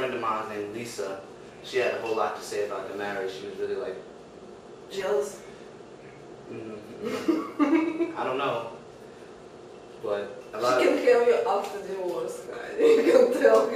friend of mine named Lisa. She had a whole lot to say about the marriage. She was really like, Jealous. mm, I don't know, but a lot She of can kill you after divorce, guys. You can tell.